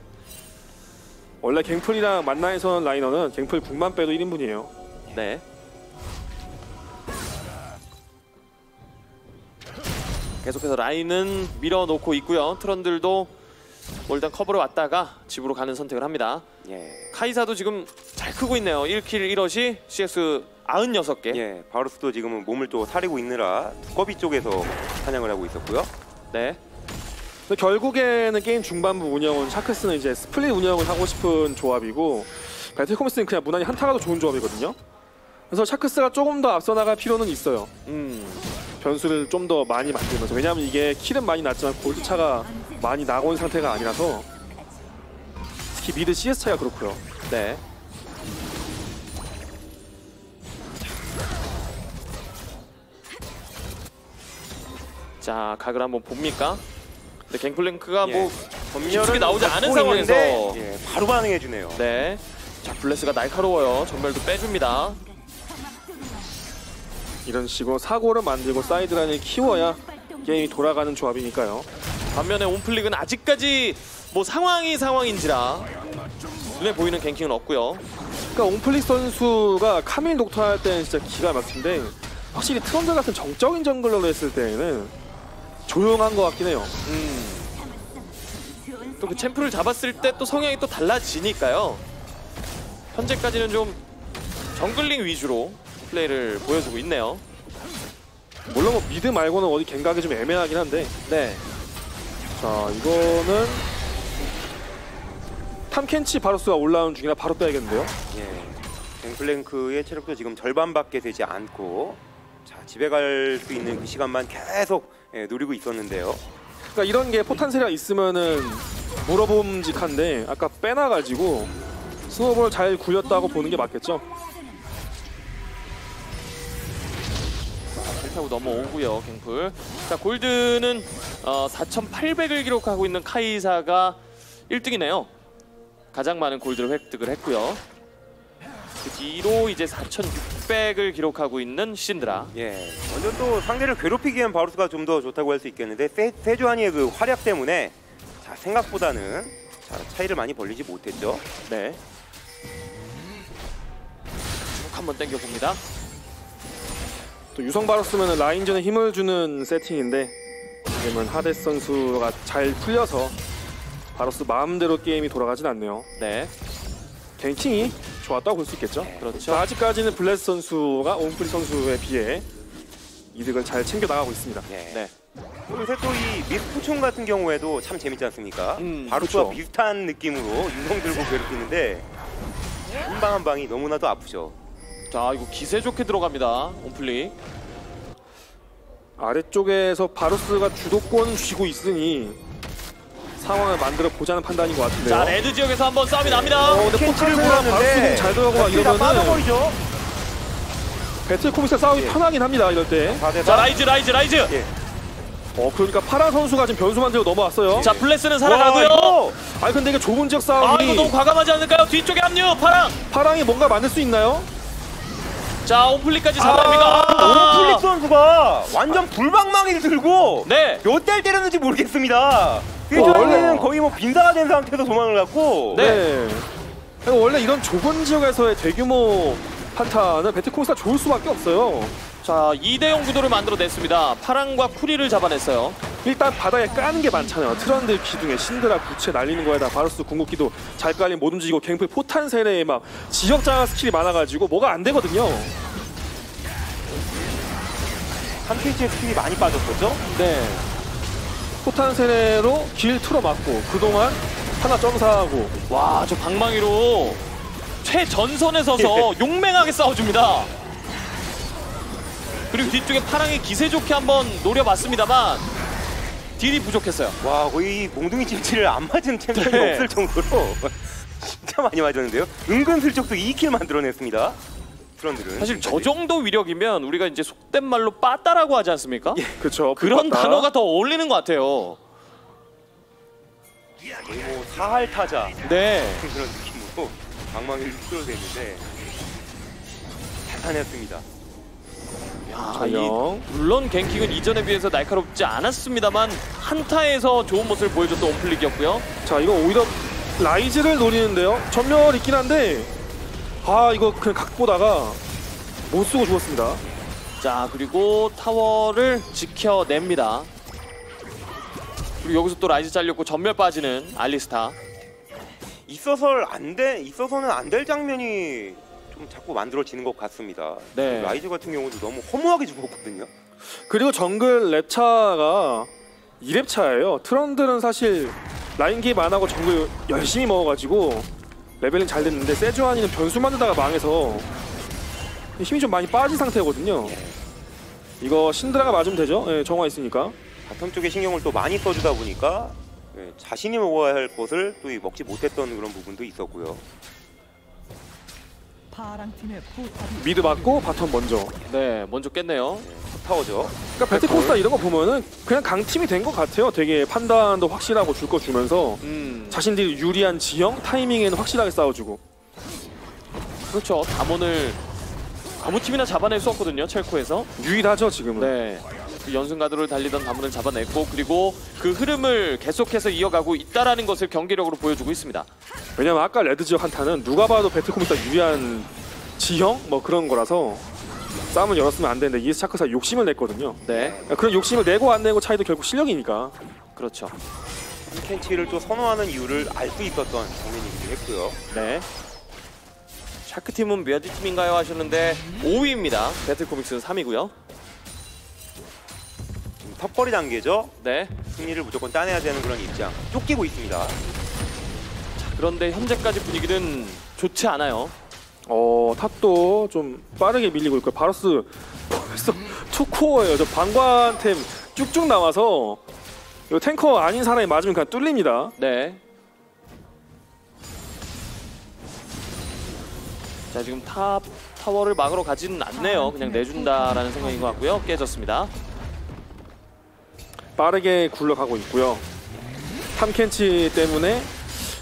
원래 갱풀이랑 만나에선 라이너는 갱풀 궁만 빼도 1인분이에요. 네. 계속해서 라인은 밀어놓고 있고요. 트런들도 뭐 일단 커버를 왔다가 집으로 가는 선택을 합니다. 예. 카이사도 지금 잘 크고 있네요. 1kill 1어시 CS 96개. 예, 바루스도 지금은 몸을 또 사리고 있느라 두꺼비 쪽에서 사냥을 하고 있었고요. 네. 근데 결국에는 게임 중반부 운영은 샤크스는 이제 split 운영을 하고 싶은 조합이고 배틀코믹스는 그냥 무난히 한타가도 좋은 조합이거든요. 그래서 샤크스가 조금 더 앞서 나갈 필요는 있어요. 음. 변수를 좀 더 많이 만들면서 왜냐하면 이게 kill은 많이 났지만 골드 차가 많이 있는 상태가 아니라서 특히 mid CS 차이가 그렇고요. 네. 자, 각을 한번 봅니까? 근데 갱플랭크가 예. 뭐 깊숙이 나오지 않은 상황에서 예, 바로 반응해 주네요. 네. 자, 블레스가 날카로워요. 전멸도 빼줍니다. 이런 식으로 사고를 만들고 사이드라인을 키워야 게임이 돌아가는 조합이니까요. 반면에 온플릭은 아직까지 뭐 상황이 상황인지라 눈에 보이는 갱킹은 없고요. 그러니까 옹플릭 선수가 카밀 녹터 할 때는 진짜 기가 막힌데 확실히 트런들 같은 정적인 정글러로 했을 때는 조용한 것 같긴 해요. 음. 또 그 챔프를 잡았을 때 또 성향이 또 달라지니까요. 현재까지는 좀 정글링 위주로 플레이를 보여주고 있네요. 물론 뭐 미드 말고는 어디 갱각이 좀 애매하긴 한데 네. 자 이거는 탐켄치 바로스가 올라오는 중이라 바로 빼야겠는데요. 예. 갱플랭크의 체력도 지금 절반밖에 되지 않고 자 집에 갈 수 있는 그 시간만 계속 예, 노리고 있었는데요. 그러니까 이런 게 포탄 세례가 있으면은 물어봄직한데 아까 빼놔가지고 스노볼 잘 굴렸다고 보는 게 맞겠죠. 타고 넘어오고요, 갱플. 자, 골드는 어, 4,800을 기록하고 있는 카이사가 1등이네요. 가장 많은 골드를 획득을 했고요. 그 뒤로 이제 4,600을 기록하고 있는 신드라. 예. 먼저 또 상대를 괴롭히기 위한 바루스가 좀 더 좋다고 할 수 있겠는데 세, 세주한이의 그 활약 때문에 자 생각보다는 자, 차이를 많이 벌리지 못했죠. 네. 쭉 한번 당겨봅니다. 또 유성 바로스면 라인전에 힘을 주는 세팅인데 지금은 하데스 선수가 잘 풀려서 바로스 마음대로 게임이 돌아가진 않네요. 네. 갱킹이 좋았다고 볼 수 있겠죠. 그렇죠. 자, 아직까지는 블레스 선수가 옹프리 선수에 비해 이득을 잘 챙겨 나가고 있습니다. 예. 네. 요새 또 이 미스포총 같은 경우에도 참 재밌지 않습니까? 음, 바루스와 그쵸. 비슷한 느낌으로 유성 들고 괴롭히는데 한 방 한 방이 너무나도 아프죠. 자, 이거 기세 좋게 들어갑니다. 온플릭. 아래쪽에서 바루스가 주도권 쥐고 있으니 상황을 만들어 보자는 판단인 것 같은데요. 자, red 지역에서 한번 싸움이 납니다. 어, 근데 켄치를 포탄 세례가 몰았는데 바루스 잘 들어가고 다 이러면은 빠져버리죠. 배틀 코믹스 싸우기 예. 편하긴 합니다. 이럴 때. 4대 자, 라이즈, 라이즈, 라이즈. 예. 어 그러니까 파라 선수가 지금 변수 만들고 넘어왔어요. 자, 블레스는 와, 살아가고요. 아니 근데 이게 좁은 지역 아, 싸움이 이거 너무 과감하지 않을까요? 뒤쪽에 합류, 파랑. 파랑이 뭔가 만들 수 있나요? 자, 온플릭까지 잡아냅니다. 아, 온플릭 선수가 완전 불방망이를 들고 네. 몇 대 때렸는지 모르겠습니다. 어, 세주아니는 원래- 거의 뭐 빈사가 된 상태에서 도망을 갔고 네. 그리고 원래 이런 좁은 지역에서의 대규모 한타는 배틀 코믹스가 좋을 수밖에 없어요. 자, 2대0 구도를 만들어냈습니다. 파랑과 쿠리를 잡아냈어요. 일단 바닥에 까는 게 많잖아요. 트런들 기둥에 신드라 부채 날리는 거에다 바루스 궁극기도 잘 깔린 못 움직이고 갱플 포탄 세례에 막 지역 장악 skill이 많아가지고 뭐가 안 되거든요. 한케이치의 스킬이 많이 빠졌었죠. 네. 포탄 세례로 길 틀어 막고 그동안 하나 점사하고 와, 저 방망이로 최전선에 서서 용맹하게 싸워줍니다. 그리고 뒤쪽에 파랑이 기세 좋게 한번 노려봤습니다만 딜이 부족했어요. 와 거의 몽둥이 찜질을 안 맞은 챔피언이 네. 없을 정도로 (laughs) 진짜 많이 맞았는데요. 은근슬쩍도 2킬 만들어냈습니다. 트런들은 사실 저. 정도 위력이면 우리가 이제 속된 말로 빠따라고 하지 않습니까? 그렇죠. (laughs) 그런 불 단어가 더 어울리는 것 같아요. 거의 뭐 사할 타자 네. 그런 느낌으로 (laughs) 방망이를 휘둘러댔는데 대단했습니다. 야, 전령. 이, 물론 갱킹은 이전에 비해서 날카롭지 않았습니다만 한타에서 좋은 모습을 보여줬던 온플릭이었고요. 자 이거 오히려 라이즈를 노리는데요. 전멸 있긴 한데 아 이거 그냥 각 보다가 못 쓰고 죽었습니다. 자 그리고 타워를 지켜냅니다. 그리고 여기서 또 라이즈 잘렸고 전멸 빠지는 알리스타. 있어서 안돼 있어서는 안 될 장면이 좀 자꾸 만들어지는 것 같습니다. 네. 라이즈 같은 경우도 너무 허무하게 죽었거든요. 그리고 정글 렙차가 2렙 차예요. 트런들은 사실 라인 게임 안 하고 정글 열심히 먹어가지고 레벨은 잘 됐는데 세주아니는 변수 만들다가 망해서 힘이 좀 많이 빠진 상태거든요. 이거 신드라가 맞으면 되죠? 예, 정화 있으니까. bottom 쪽에 신경을 또 많이 써주다 보니까 예, 자신이 먹어야 할 것을 또이 먹지 못했던 그런 부분도 있었고요. mid 막고 bottom 먼저. 네 먼저 깼네요. 타워죠. 그러니까 배틀코믹스가 이런 거 보면은 그냥 강팀이 된 것 같아요. 되게 판단도 확실하고 줄 거 주면서 음 자신들이 유리한 지형 타이밍에는 확실하게 싸워주고. 그렇죠. 담원을 아무 팀이나 잡아낼 수 없거든요. 첼코에서. 유일하죠 지금은. 네. 그 연승 가드를 달리던 담원을 잡아냈고 그리고 그 흐름을 계속해서 이어가고 있다라는 것을 경기력으로 보여주고 있습니다. 왜냐면 아까 레드 지역 한타는 누가 봐도 배틀코스타 유리한 지형 뭐 그런 거라서 싸움을 열었으면 안 되는데 이에스 차크사 욕심을 냈거든요. 네, 그런 욕심을 내고 안 내고 차이도 결국 실력이니까. 그렇죠. 캔치를 또 선호하는 이유를 알 수 있었던 장면이기도 했고요. 네. 샤크 팀은 몇 위 팀인가요 하셨는데 5위입니다. 배틀코믹스는 3위고요. 턱걸이 단계죠. 네. 승리를 무조건 따내야 되는 그런 입장. 쫓기고 있습니다. 그런데 현재까지 분위기는 좋지 않아요. 어 top도 좀 빠르게 밀리고 있고 바루스 벌써 (laughs) two core예요. 저 방관템 쭉쭉 나와서 이거 탱커 아닌 사람이 맞으면 그냥 뚫립니다. 네. 자 지금 top 타워를 막으러 가지는 않네요. 그냥 내준다라는 생각인 것 같고요. 깨졌습니다. 빠르게 굴러가고 있고요. 탐켄치 때문에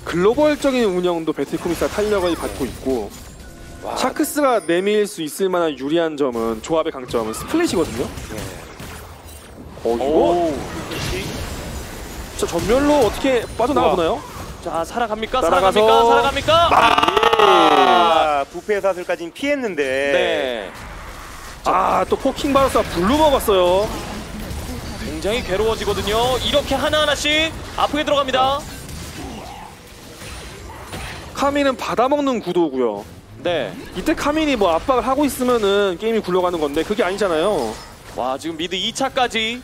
글로벌적인 운영도 배틀코믹스가 탄력을 받고 있고 와, 샤크스가 내밀 수 있을 만한 유리한 점은 조합의 강점은 split이거든요. 네. 어 이거 오. 저 점멸로 어떻게 빠져나가보나요? 자 살아갑니까? 날아가서- 살아갑니까? 살아갑니까? 아, 부패 사슬까지는 피했는데 네. 아 또 poking 바루스가 blue 먹었어요. 굉장히 괴로워지거든요. 이렇게 하나하나씩 아프게 들어갑니다. 카밀은 받아먹는 구도고요. 네. 이때 카밀이 뭐 압박을 하고 있으면은 게임이 굴러가는 건데 그게 아니잖아요. 와 지금 mid 2차까지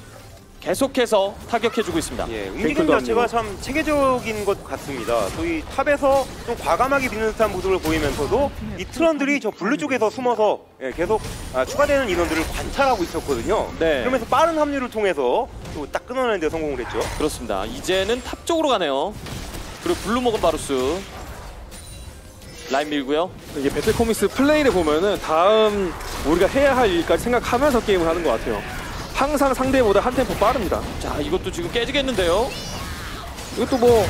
계속해서 타격해주고 있습니다. 예, 움직임 뱅크도 자체가. 참 체계적인 것 같습니다. 또이 top에서 좀 과감하게 비는 듯한 모습을 보이면서도 이 트런들이 저 blue 쪽에서 숨어서 예, 계속 아, 추가되는 인원들을 관찰하고 있었거든요. 네. 그러면서 빠른 합류를 통해서 또 딱 끊어내는 데 성공을 했죠. 그렇습니다. 이제는 top 쪽으로 가네요. 그리고 blue 먹은 바루스 라인 밀고요. 이게 배틀코믹스 플레이를 보면은 다음 우리가 해야 할 일까지 생각하면서 게임을 하는 것 같아요. 항상 상대보다 한 템포 빠릅니다. 자 이것도 지금 깨지겠는데요. 이것도 뭐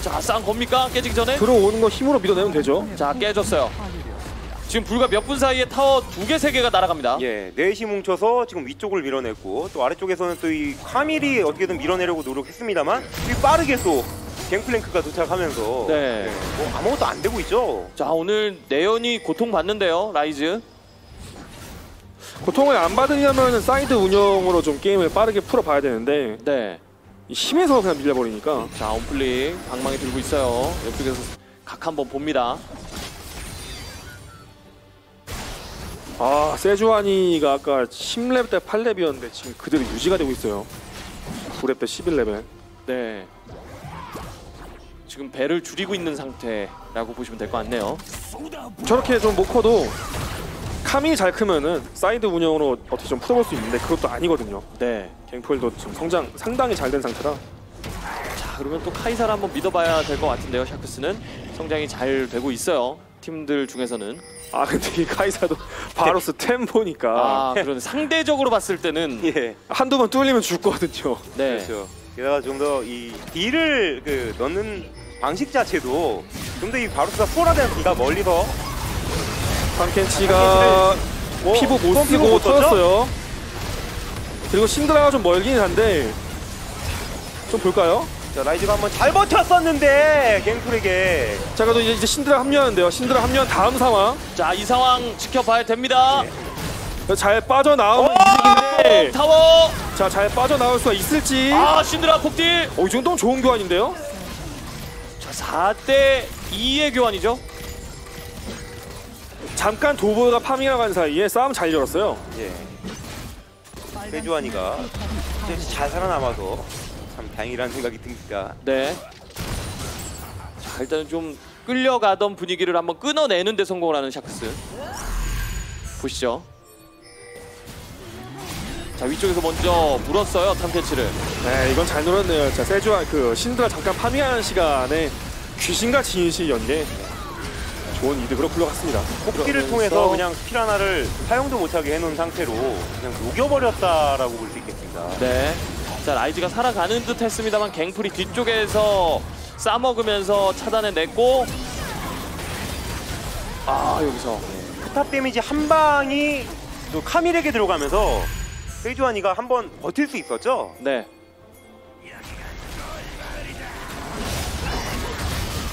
자싼 겁니까? 깨지기 전에? 들어오는 거 힘으로 밀어내면 되죠. 자 깨졌어요. 지금 불과 몇 분 사이에 타워 두 개 세 개가 날아갑니다. 예, 넷이 뭉쳐서 지금 위쪽을 밀어냈고 또 아래쪽에서는 또 이 카밀이 어떻게든 밀어내려고 노력했습니다만 이 빠르게 또 갱플랭크가 도착하면서 네. 예, 뭐 아무것도 안 되고 있죠. 자 오늘 내연이 고통 받는데요. 라이즈. 고통을 안 받으려면 사이드 운영으로 좀 게임을 빠르게 풀어봐야 되는데 네. 이 힘에서 그냥 밀려버리니까 자 온플릭 방망이 들고 있어요. 옆쪽에서 각 한번 봅니다. 아 세주아니가 아까 10렙 때 8렙이었는데 지금 그대로 유지가 되고 있어요 9렙 때 11렙에 네. 지금 배를 줄이고 있는 상태라고 보시면 될 것 같네요. 저렇게 좀 못 커도 카밀이 잘 크면은 사이드 운영으로 어떻게 좀 풀어볼 수 있는데 그것도 아니거든요 네. 갱플도 지금 성장 상당히 잘 된 상태라 자 그러면 또 카이사를 한번 믿어봐야 될 것 같은데요. 샤크스는 성장이 잘 되고 있어요. 팀들 중에서는 아 근데 이 카이사도 바루스 템 보니까 아 그런 상대적으로 봤을 때는 (laughs) 예. 한두 번 뚫리면 죽거든요. 네 그렇죠. 게다가 좀 더 이 딜을 그 넣는 방식 자체도 좀 더 이 바루스가 수월하다니까 멀리서 탐켄치가 뭐, 피부 못 쓰고? 터졌어요. 그리고 신드라가 좀 멀긴 한데 좀 볼까요? 자, 라이즈가 한번 잘 버텼었는데 갱플에게 자 그래도 이제, 이제 신드라 합류하는데요. 신드라 합류한 다음 상황 자 이 상황 지켜봐야 됩니다 잘 빠져나오면 이득인데 타워 자 잘 빠져나올 수가 있을지 아 신드라 폭딜 어, 이 정도면 좋은 교환인데요. 자 4대 2의 교환이죠 잠깐 도보가 farming하고 간 사이에 싸움 잘 열었어요. 예. 세주아니가 잘 살아남아서 참 다행이라는 생각이 듭니다. 네. 자, 일단은 좀 끌려가던 분위기를 한번 끊어내는 데 성공을 하는 샤크스. 보시죠. 자, 위쪽에서 먼저 물었어요, 탐켄치를. 네, 이건 잘 놀았네요. 자, 세주와 그 신드라 잠깐 파밍하는 시간에 귀신과 진실 연계 좋은 이득으로 굴러갔습니다. 뽑기를 통해서 그냥 피라나를 사용도 못하게 해놓은 상태로 그냥 녹여버렸다라고 볼 수 있겠습니다. 네. 자, 라이즈가 살아가는 듯 했습니다만 갱플이 뒤쪽에서 싸먹으면서 차단해냈고 아, 여기서. 포탑 damage 한 방이 또 카밀에게 들어가면서 세주아니가 한 번 버틸 수 있었죠. 네.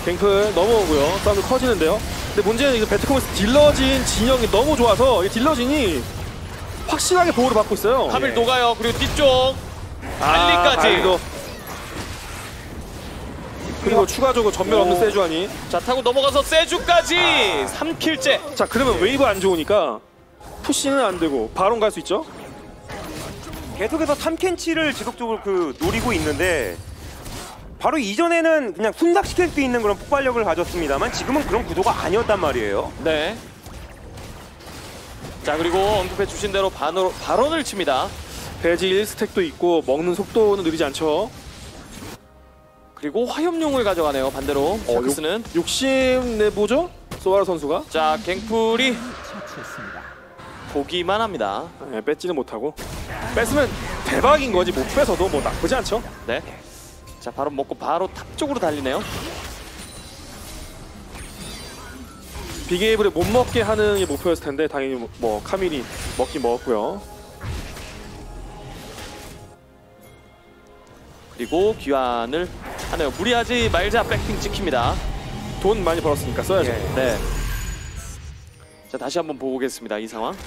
갱플 넘어오고요. 싸움이 커지는데요. 근데 문제는 이거 배틀코믹스 딜러진 진영이 너무 좋아서 이 딜러진이 확실하게 보호를 받고 있어요. 카밀 녹아요. 그리고 뒤쪽. 알리까지. 알리도. 그리고 추가적으로 점멸 없는 오. 세주아니. 자, 타고 넘어가서 세주까지 3kill째. 자, 그러면 웨이브 안 좋으니까 push는 안 되고 바론 갈 수 있죠? 계속해서 탐켄치를 지속적으로 그 노리고 있는데 바로 이전에는 그냥 순삭시킬 수 있는 그런 폭발력을 가졌습니다만 지금은 그런 구도가 아니었단 말이에요. 네. 자 그리고 언급해 주신 대로 바론으로, 바론을 칩니다. 배지 1stack도 있고 먹는 속도는 느리지 않죠. 그리고 화염용을 가져가네요. 반대로 어, 샤크스는 욕심 내보죠? 소아라 선수가 자 처치했습니다. 보기만 합니다. 네, 뺏지는 못하고 뺏으면 대박인 거지 못 뺏어도 뭐 나쁘지 않죠. 네. 자 바론 먹고 바로 top 쪽으로 달리네요. big wave를 못 먹게 하는 게 목표였을 텐데 당연히 뭐, 뭐 카밀이 먹긴 먹었고요. 그리고 귀환을 하네요. 무리하지 말자 백핑 찍힙니다. 돈 많이 벌었으니까 써야죠. 예. 네. 자 다시 한번 보고 오겠습니다. 이 상황.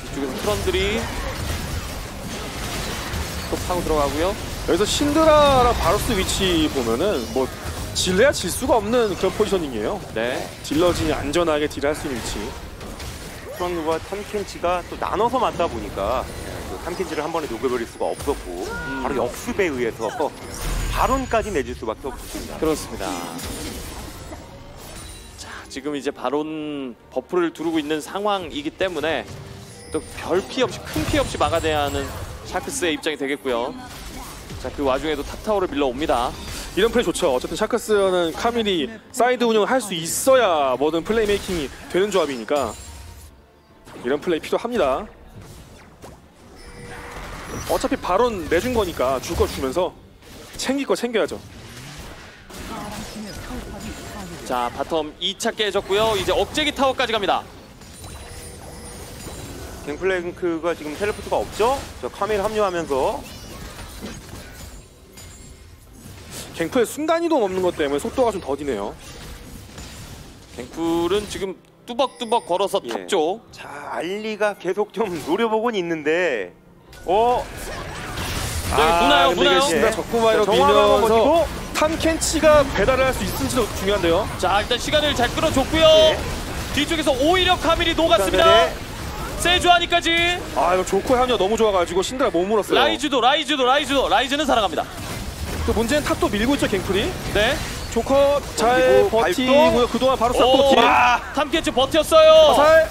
뒤쪽에서 트런들이 또 파고 들어가고요. 여기서 신드라랑 바로스 위치 보면은 뭐 질래야 질 수가 없는 그런 포지셔닝이에요. 네. 딜러진이 안전하게 딜할 수 있는 위치. 프랑누와 탐켄치가 또 나눠서 맞다 보니까 그 탐켄치를 한 번에 녹여버릴 수가 없었고 바로 역습에 의해서 바론까지 내줄 수밖에 없었습니다. 그렇습니다. 자, 지금 이제 바론 buff를 두르고 있는 상황이기 때문에 또 별 피해 없이 큰 피해 없이 막아내야 하는 샤크스의 입장이 되겠고요. 자, 그 와중에도 top타워를 밀러옵니다. 이런 플레이 좋죠. 어쨌든 샤크스는 카밀이 사이드 운영을 할수 있어야 뭐든 playmaking이 되는 조합이니까 이런 플레이 필요합니다. 어차피 바론 내준 거니까 줄 거 주면서 챙길 거 챙겨야죠. 자, bottom 2차 깨졌고요. 이제 억제기 타워까지 갑니다. 갱플랭크가 지금 teleport가 없죠? 저 카밀 합류하면서 갱플의 순간이동 없는 것 때문에 속도가 좀 더디네요. 갱플은 지금 뚜벅뚜벅 걸어서 예. top 쪽. 자 알리가 계속 좀 노려보곤 있는데 어? 네, 무나요, 근데 무나요? 이게 신드라 예. 적군 와해로 밀면서 탐켄치가 배달을 할 수 있을지도 중요한데요. 자, 일단 시간을 잘 끌어줬고요. 예. 뒤쪽에서 오히려 카밀이 녹았습니다. 네. 세주아니까지. 아 이거 조커 합류 너무 좋아가지고 신드라 못 물었어요. 라이즈도 라이즈도 라이즈도 라이즈는 살아갑니다. 또 문제는 top도 밀고 있죠 갱플이. 네. 조커 잘 버티고, 버티고요. 그동안 바루스, deal. 탐켄치 버텼어요. 살.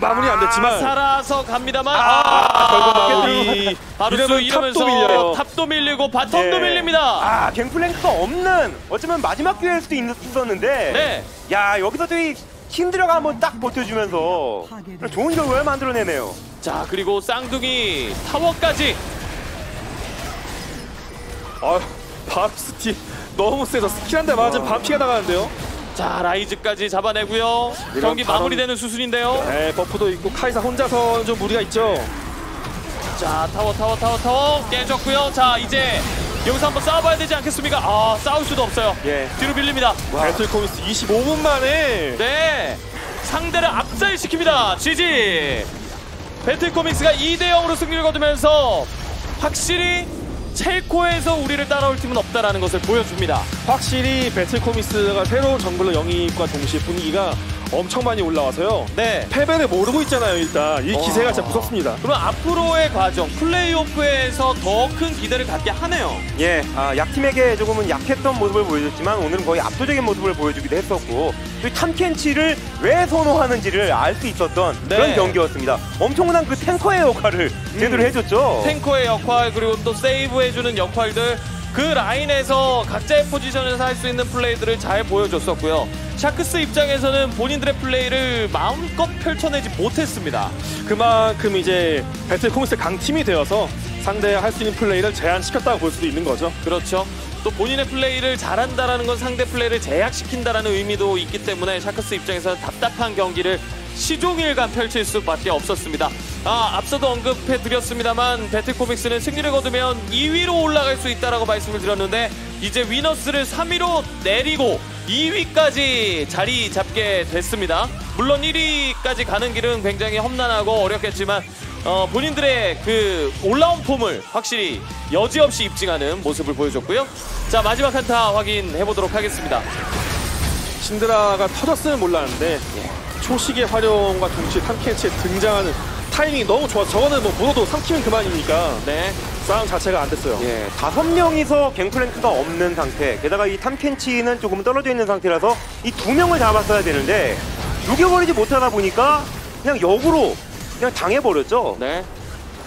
마무리 안 됐지만 살아서 갑니다만 아, 결국 아, 마무리. 바루스 이러면 이러면서 top도 밀려요. top도 밀리고 bottom도 예. 밀립니다. 아, 갱플랭크가 없는 어쩌면 마지막 기회일 수도 있, 있었는데 네. 야, 여기서 또 이 신드라가 한번 딱 버텨주면서 좋은 결과를 만들어내네요. 자 그리고 쌍둥이 타워까지 아, 바루스 deal이 너무 세서 스킬 한 대 맞으면 반피가 나가는데요. 자 라이즈까지 잡아내고요. 경기 바로- 마무리되는 수순인데요. 네, buff도 있고 카이사 혼자서 좀 무리가 있죠. 자 타워 타워 타워 타워 깨졌고요. 자 이제 여기서 한번 싸워봐야 되지 않겠습니까? 아 싸울 수도 없어요. 예. 뒤로 밀립니다. 배틀코믹스 25분 만에 네 상대를 압살시킵니다. GG 배틀 코믹스가 2대 0으로 승리를 거두면서 확실히 첼코에서 우리를 따라올 팀은 없다라는 것을 보여줍니다. 확실히 배틀 코미스가 새로운 정글러 영입과 동시에 분위기가 엄청 많이 올라와서요. 네. 패배를 모르고 있잖아요, 일단. 이 기세가 와. 진짜 무섭습니다. 그럼 앞으로의 과정 플레이오프에서 더 큰 기대를 갖게 하네요. 예, 아, 약팀에게 조금은 약했던 모습을 보여줬지만 오늘은 거의 압도적인 모습을 보여주기도 했었고 또 탐켄치를 왜 선호하는지를 알 수 있었던 네. 그런 경기였습니다. 엄청난 그 tanker의 역할을 제대로 해줬죠. tanker의 역할 그리고 또 세이브해주는 역할들 그 라인에서 각자의 포지션에서 할 수 있는 플레이들을 잘 보여줬었고요. 샤크스 입장에서는 본인들의 플레이를 마음껏 펼쳐내지 못했습니다. 그만큼 이제 배틀코믹스 강팀이 되어서 상대가 할수 있는 플레이를 제한시켰다고 볼 수도 있는 거죠. 그렇죠. 또 본인의 플레이를 잘한다라는 건 상대 플레이를 제약시킨다라는 의미도 있기 때문에 샤크스 입장에서는 답답한 경기를 시종일관 펼칠 수밖에 없었습니다. 아, 앞서도 언급해 드렸습니다만 배틀코믹스는 승리를 거두면 2위로 올라갈 수 있다라고 말씀을 드렸는데 이제 위너스를 3위로 내리고 2위까지 자리 잡게 됐습니다. 물론 1위까지 가는 길은 굉장히 험난하고 어렵겠지만 어, 본인들의 그 올라온 폼을 확실히 여지없이 입증하는 모습을 보여줬고요. 자 마지막 한타 확인해 보도록 하겠습니다. 신드라가 터졌으면 몰랐는데 초식의 활용과 동시에 탐켄치에 등장하는 타이밍이 너무 좋아서 저거는 뭐 물어도 삼키면 그만이니까 네, 싸움 자체가 안 됐어요. 예, 다섯 명이서 갱플랭크가 없는 상태. 게다가 이 탐켄치는 조금 떨어져 있는 상태라서 이 두 명을 잡았어야 되는데 녹여버리지 못하다 보니까 그냥 역으로 그냥 당해버렸죠. 네.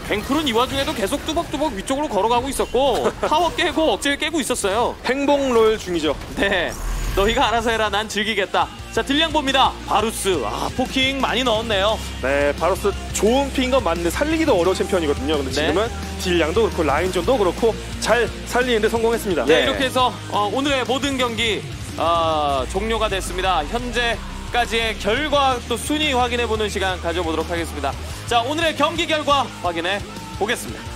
갱플은 이 와중에도 계속 뚜벅뚜벅 위쪽으로 걸어가고 있었고 (laughs) 타워 깨고 억제기를 깨고 있었어요. 행복롤 중이죠. 네. 너희가 알아서 해라. 난 즐기겠다. 자 deal량 봅니다. 바루스. 아 poking 많이 넣었네요. 네, 바루스 좋은 pick인 건 맞는데 살리기도 어려운 챔피언이거든요. 근데 네. 지금은 deal량도 그렇고 라인전도 그렇고 잘 살리는데 성공했습니다. 네, 네. 이렇게 해서 어, 오늘의 모든 경기 어, 종료가 됐습니다. 현재까지의 결과 또 순위 확인해 보는 시간 가져보도록 하겠습니다. 자, 오늘의 경기 결과 확인해 보겠습니다.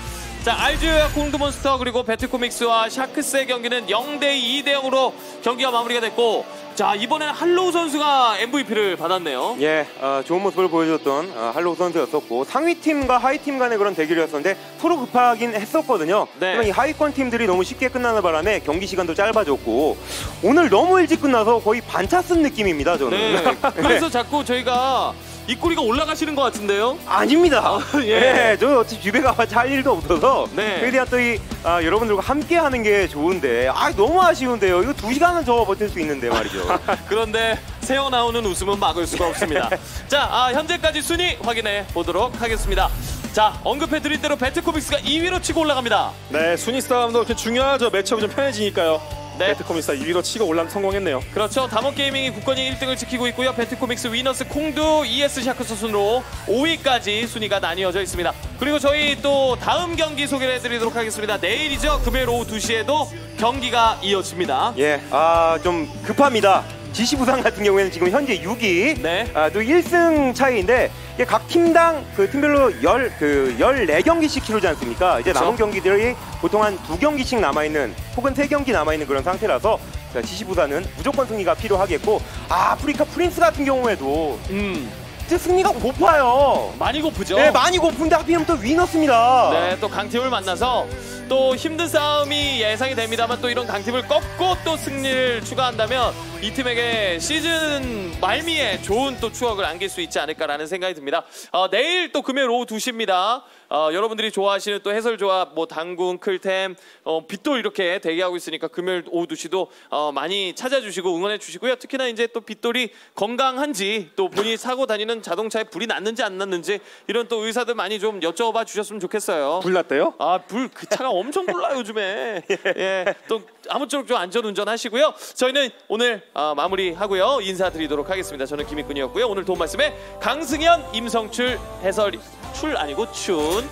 자, 알즈와 콩두몬스터 그리고 배틀코믹스와 샤크스의 경기는 0대 2 대 0으로 경기가 마무리가 됐고 자, 이번에는 할로우 선수가 MVP를 받았네요. 예, 어, 좋은 모습을 보여줬던 어, 할로우 선수였었고 상위 팀과 하위 팀 간의 그런 대결이었었는데 서로 급하긴 했었거든요. 네. 하지만 이 하위권 팀들이 너무 쉽게 끝나는 바람에 경기 시간도 짧아졌고 오늘 너무 일찍 끝나서 거의 반차 쓴 느낌입니다. 저는. 네. (laughs) 그래서 자꾸 저희가 입꼬리가 올라가시는 것 같은데요. 아닙니다. 예. 예. 저 어차피 가봐야 할 일도 없어서 네. 최대한 또 이 아, 여러분들과 함께 하는 게 좋은데 아 너무 아쉬운데요. 이거 두 시간은 저 버틸 수 있는데 말이죠. (laughs) 그런데 새어 나오는 웃음은 막을 수가 없습니다. (laughs) 자, 아, 현재까지 순위 확인해 보도록 하겠습니다. 자, 언급해 드린 대로 배트코믹스가 2위로 치고 올라갑니다. 네, 순위 싸움도 이렇게 중요하죠. 매치업이 좀 편해지니까요. 네. 배틀코믹스가 2위로 치고 올라 성공했네요. 그렇죠. 담원 게이밍이 굳건히 1등을 지키고 있고요. 배틀코믹스 위너스 콩두 ES 샤크스 순으로 5위까지 순위가 나뉘어져 있습니다. 그리고 저희 또 다음 경기 소개를 해드리도록 하겠습니다. 내일이죠. 금요일 오후 2시에도 경기가 이어집니다. 예, 아 좀 급합니다. GC 부산 같은 경우에는 지금 현재 6위, 네. 아, 또 1승 차이인데 이게 각 팀당 그 팀별로 열, 그 14경기씩 치르지 않습니까? 이제 남은 그렇죠. 경기들이 보통 한 두 경기씩 남아있는 혹은 세 경기 남아있는 그런 상태라서 자, 지시 부산은 무조건 승리가 필요하겠고 아, 아프리카 프린스 같은 경우에도 음, 진짜 승리가 고파요. 많이 고프죠? 네, 많이 고픈데 하필이면 또 위너스입니다. 네, 또 강팀을 만나서 또 힘든 싸움이 예상이 됩니다만 또 이런 강팀을 꺾고 또 승리를 추가한다면 이 팀에게 시즌 말미에 좋은 또 추억을 안길 수 있지 않을까라는 생각이 듭니다. 어, 내일 또 금요일 오후 2시입니다. 어, 여러분들이 좋아하시는 또 해설조합, 뭐 당군, 클템, 어, 빛도 이렇게 대기하고 있으니까 금요일 오후 2시도 어, 많이 찾아주시고 응원해 주시고요. 특히나 이제 또 빛돌이 건강한지 또 본인이 사고 다니는 자동차에 불이 났는지 안 났는지 이런 또 의사들 많이 좀 여쭤봐 주셨으면 좋겠어요. 불났대요? 아, 불 그 차가 엄청 불나요, 요즘에. (laughs) 예. 또 아무쪼록 좀 안전 운전 하시고요. 저희는 오늘 어, 마무리하고요. 인사드리도록 하겠습니다. 저는 김익군이었고요. 오늘 도움 말씀에 강승현, 임성출 해설 출 아니고 춘.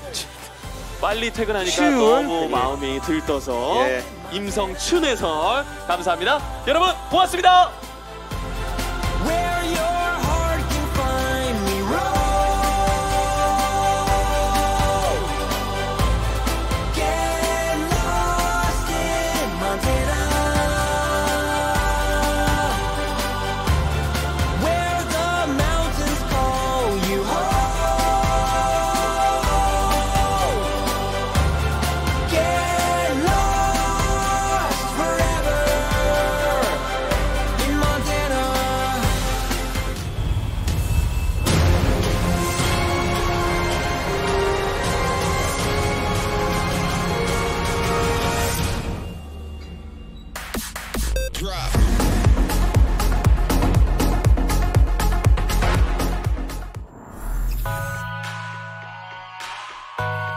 빨리 퇴근하니까 춘. 너무 예. 마음이 들떠서 예. 임성춘 해설 감사합니다. 여러분 고맙습니다.